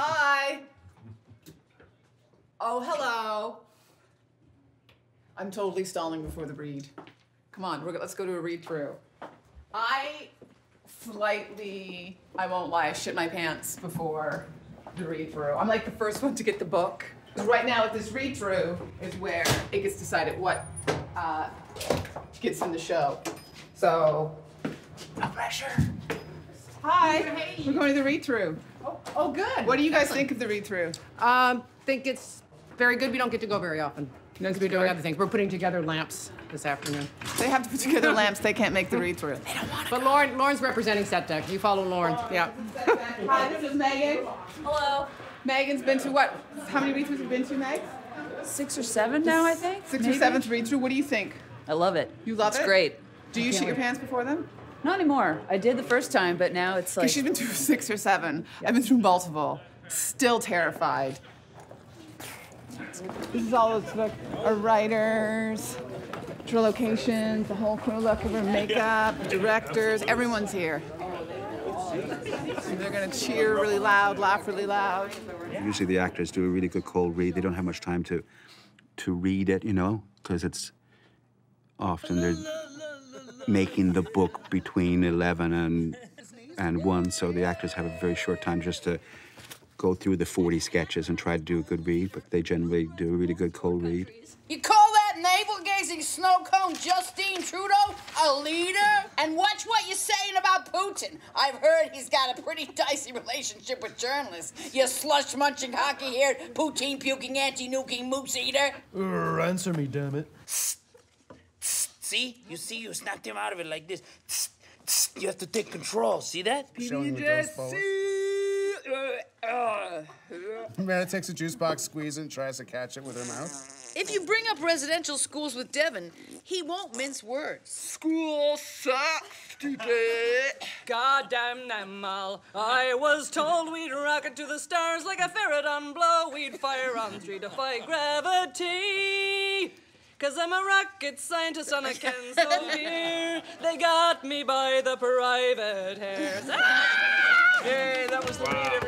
Hi. Oh, hello. I'm totally stalling before the read. Come on, let's go to a read through. I slightly, I won't lie, I shit my pants before the read through. I'm like the first one to get the book. right now, at this read through is where it gets decided what uh, gets in the show. So, no pressure. Hi. We're going to the read through. Oh, oh, good. What do you guys think of the read through? Um, think it's very good. We don't get to go very often. No, Because we're doing other things. We're putting together lamps this afternoon. They have to put together lamps. They can't make the read through. They don't want to. But Lauren, Lauren's representing set deck. You follow Lauren. Yeah. Hi, this is Megan. Hello. Megan's been to what? How many read throughs have you been to, Meg? Six or seven now, I think. Six or maybe? seventh read through. What do you think? I love it. You love it's it? It's great. Do you can't shit your wait. pants before them? Not anymore. I did the first time, but now it's like she's been through six or seven. I've been through multiple. Still terrified. This is all of like our writers, our locations, the whole crew. Look at our makeup, directors. Everyone's here. And they're gonna cheer really loud, laugh really loud. Usually the actors do a really good cold read. They don't have much time to to read it, you know, because it's often they're making the book between 11 and and 1, so the actors have a very short time just to go through the 40 sketches and try to do a good read, but they generally do a really good cold read. You call that navel-gazing snow cone Justin Trudeau a leader? And watch what you're saying about Putin. I've heard he's got a pretty dicey relationship with journalists. You slush-munching, hockey-haired, poutine-puking, anti-nuking moose eater. Urgh, answer me, damn it. See? You see? You snapped him out of it like this. You have to take control. See that? Showing with those balls. Amanda takes a juice box, squeezes and tries to catch it with her mouth. If you bring up residential schools with Devin, he won't mince words. School sucks today. Goddamn them all. I was told we'd rocket to the stars like a ferret on blow. We'd fire on three to fight gravity. Cause I'm a rocket scientist on a Canso They got me by the private hairs. Ah! Hey, that was the lead, everybody.